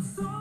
So.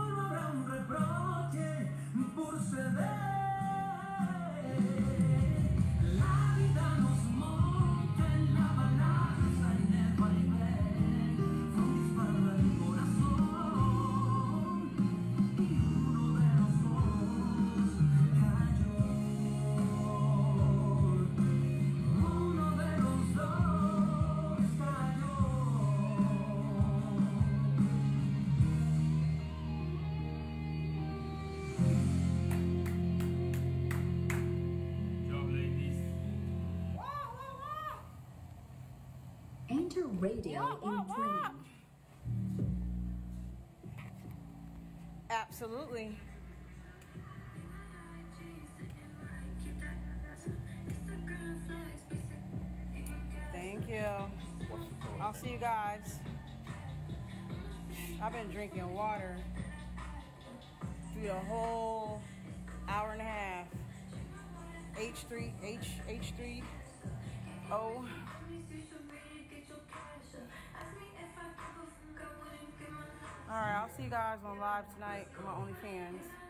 Enter radio in three. Absolutely. Thank you. I'll see you guys. I've been drinking water through the whole hour and a half. H3, H, H3, O. All right, I'll see you guys on live tonight on my OnlyFans.